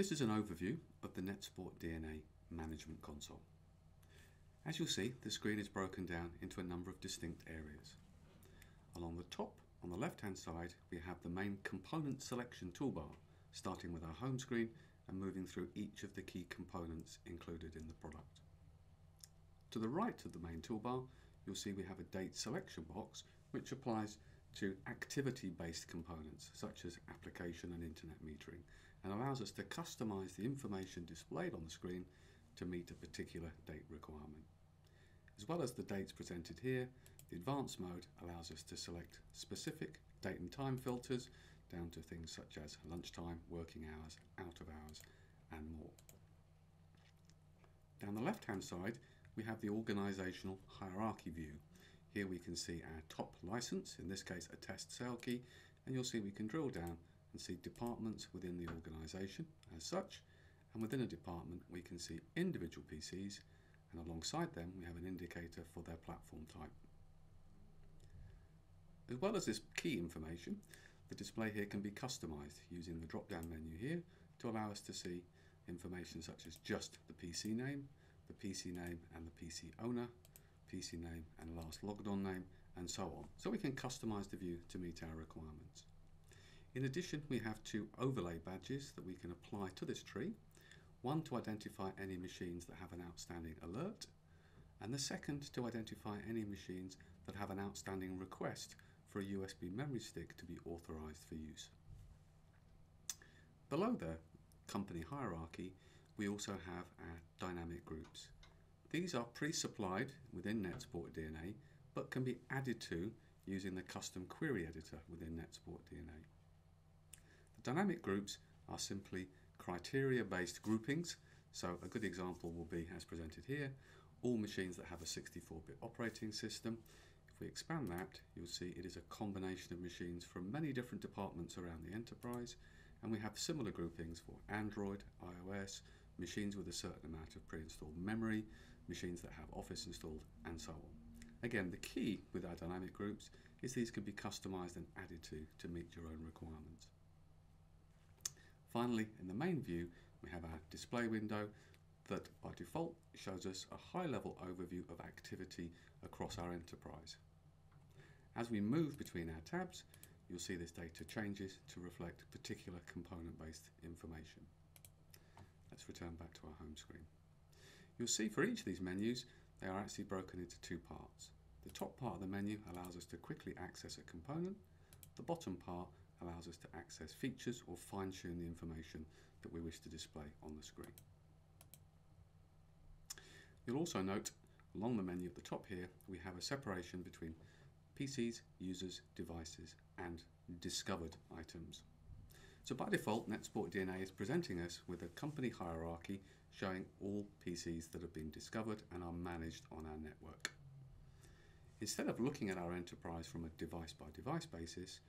This is an overview of the NetSupport DNA Management Console. As you'll see, the screen is broken down into a number of distinct areas. Along the top, on the left-hand side, we have the main component selection toolbar, starting with our home screen and moving through each of the key components included in the product. To the right of the main toolbar, you'll see we have a date selection box, which applies to activity-based components, such as application and internet metering, and allows us to customize the information displayed on the screen to meet a particular date requirement. As well as the dates presented here, the advanced mode allows us to select specific date and time filters down to things such as lunchtime, working hours, out of hours and more. Down the left hand side we have the organisational hierarchy view. Here we can see our top license, in this case a test sale key, and you'll see we can drill down and see departments within the organisation as such, and within a department we can see individual PCs and alongside them we have an indicator for their platform type. As well as this key information, the display here can be customized using the drop down menu here to allow us to see information such as just the PC name, the PC name and the PC owner, PC name and last logged on name and so on. So we can customize the view to meet our requirements. In addition, we have two overlay badges that we can apply to this tree. One to identify any machines that have an outstanding alert, and the second to identify any machines that have an outstanding request for a USB memory stick to be authorized for use. Below the company hierarchy, we also have our dynamic groups. These are pre-supplied within NetSupport DNA, but can be added to using the custom query editor within NetSupport DNA. Dynamic groups are simply criteria-based groupings. So a good example will be, as presented here, all machines that have a 64-bit operating system If we expand that, you'll see it is a combination of machines from many different departments around the enterprise, and we have similar groupings for Android, iOS, machines with a certain amount of pre-installed memory, machines that have Office installed, and so on. Again, the key with our dynamic groups is these can be customized and added to to meet your own requirements. Finally, in the main view, we have our display window that by default shows us a high-level overview of activity across our enterprise. As we move between our tabs, you'll see this data changes to reflect particular component-based information. Let's return back to our home screen. You'll see for each of these menus, they are actually broken into two parts. The top part of the menu allows us to quickly access a component. The bottom part allows us to access features or fine-tune the information that we wish to display on the screen. You'll also note along the menu at the top here, we have a separation between PCs, users, devices, and discovered items. So by default, NetSupport DNA is presenting us with a company hierarchy showing all PCs that have been discovered and are managed on our network. Instead of looking at our enterprise from a device by device basis,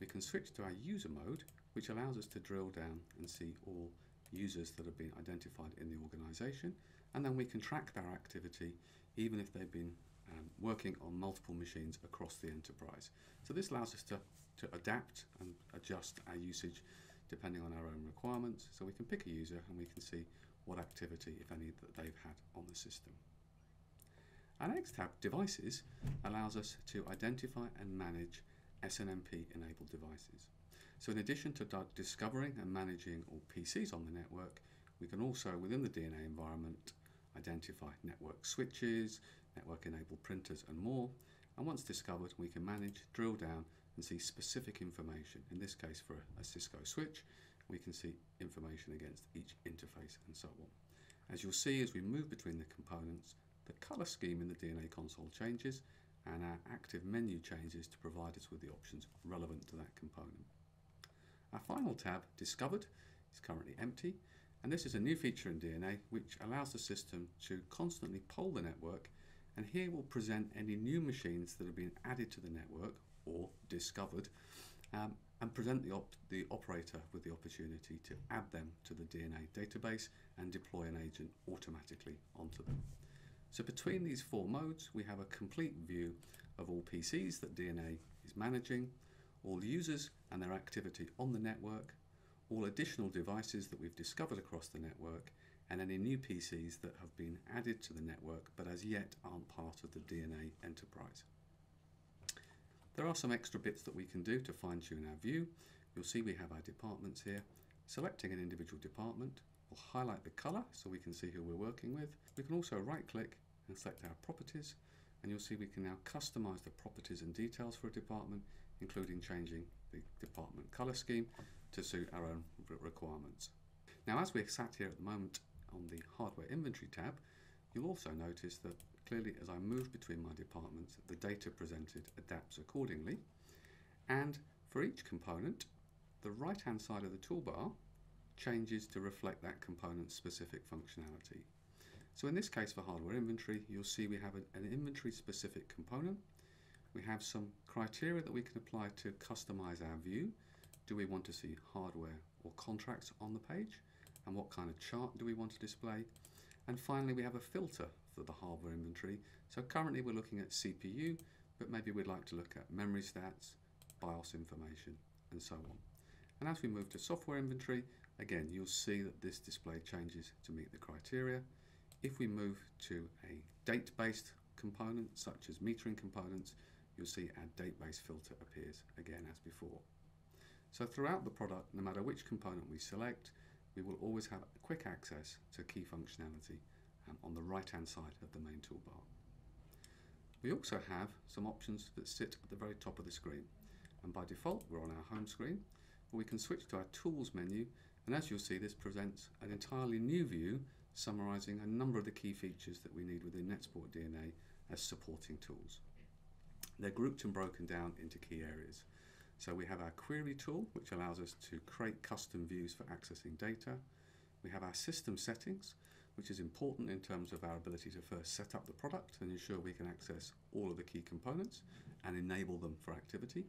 we can switch to our user mode, which allows us to drill down and see all users that have been identified in the organization, and then we can track their activity even if they've been um, working on multiple machines across the enterprise. So this allows us to, to adapt and adjust our usage depending on our own requirements. So we can pick a user and we can see what activity, if any, that they've had on the system. Our next tab, Devices, allows us to identify and manage SNMP-enabled devices. So in addition to discovering and managing all PCs on the network, we can also, within the DNA environment, identify network switches, network-enabled printers and more. And once discovered, we can manage, drill down and see specific information. In this case, for a Cisco switch, we can see information against each interface and so on. As you'll see as we move between the components, the color scheme in the DNA console changes and our active menu changes to provide us with the options relevant to that component. Our final tab, Discovered, is currently empty and this is a new feature in DNA which allows the system to constantly poll the network and here will present any new machines that have been added to the network or discovered um, and present the, op the operator with the opportunity to add them to the DNA database and deploy an agent automatically onto them. So between these four modes, we have a complete view of all PCs that DNA is managing, all users and their activity on the network, all additional devices that we've discovered across the network, and any new PCs that have been added to the network but as yet aren't part of the DNA enterprise. There are some extra bits that we can do to fine tune our view. You'll see we have our departments here. Selecting an individual department will highlight the colour so we can see who we're working with. We can also right click and select our properties and you'll see we can now customize the properties and details for a department including changing the department colour scheme to suit our own requirements. Now as we're sat here at the moment on the hardware inventory tab you'll also notice that clearly as I move between my departments the data presented adapts accordingly and for each component the right hand side of the toolbar changes to reflect that component's specific functionality. So in this case for hardware inventory, you'll see we have an inventory specific component. We have some criteria that we can apply to customize our view. Do we want to see hardware or contracts on the page? And what kind of chart do we want to display? And finally, we have a filter for the hardware inventory. So currently we're looking at CPU, but maybe we'd like to look at memory stats, BIOS information, and so on. And as we move to software inventory, again, you'll see that this display changes to meet the criteria. If we move to a date-based component, such as metering components, you'll see our date-based filter appears again as before. So throughout the product, no matter which component we select, we will always have quick access to key functionality um, on the right-hand side of the main toolbar. We also have some options that sit at the very top of the screen. And by default, we're on our home screen, But we can switch to our Tools menu, and as you'll see, this presents an entirely new view summarizing a number of the key features that we need within NetSupport DNA as supporting tools. They're grouped and broken down into key areas. So we have our query tool, which allows us to create custom views for accessing data. We have our system settings, which is important in terms of our ability to first set up the product and ensure we can access all of the key components and enable them for activity.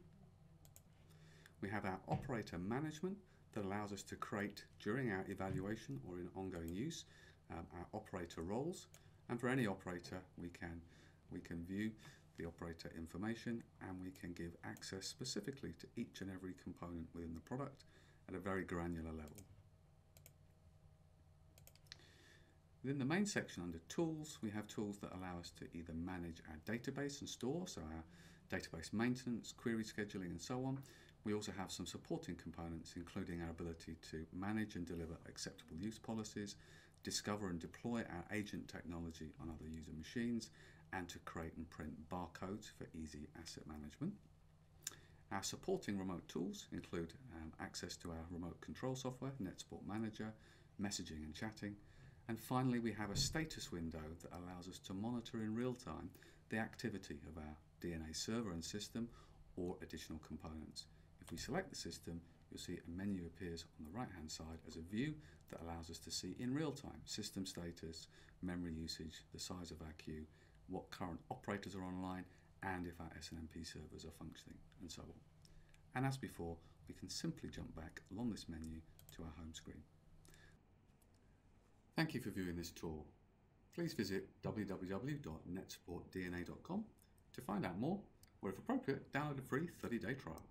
We have our operator management that allows us to create during our evaluation or in ongoing use um, our operator roles and for any operator we can we can view the operator information and we can give access specifically to each and every component within the product at a very granular level. Within the main section under tools we have tools that allow us to either manage our database and store so our database maintenance, query scheduling and so on we also have some supporting components, including our ability to manage and deliver acceptable use policies, discover and deploy our agent technology on other user machines, and to create and print barcodes for easy asset management. Our supporting remote tools include um, access to our remote control software, NetSupport Manager, messaging and chatting, and finally we have a status window that allows us to monitor in real time the activity of our DNA server and system or additional components. If we select the system, you'll see a menu appears on the right hand side as a view that allows us to see in real time system status, memory usage, the size of our queue, what current operators are online, and if our SNMP servers are functioning, and so on. And as before, we can simply jump back along this menu to our home screen. Thank you for viewing this tour. Please visit www.netsupportdna.com to find out more, or if appropriate, download a free 30-day trial.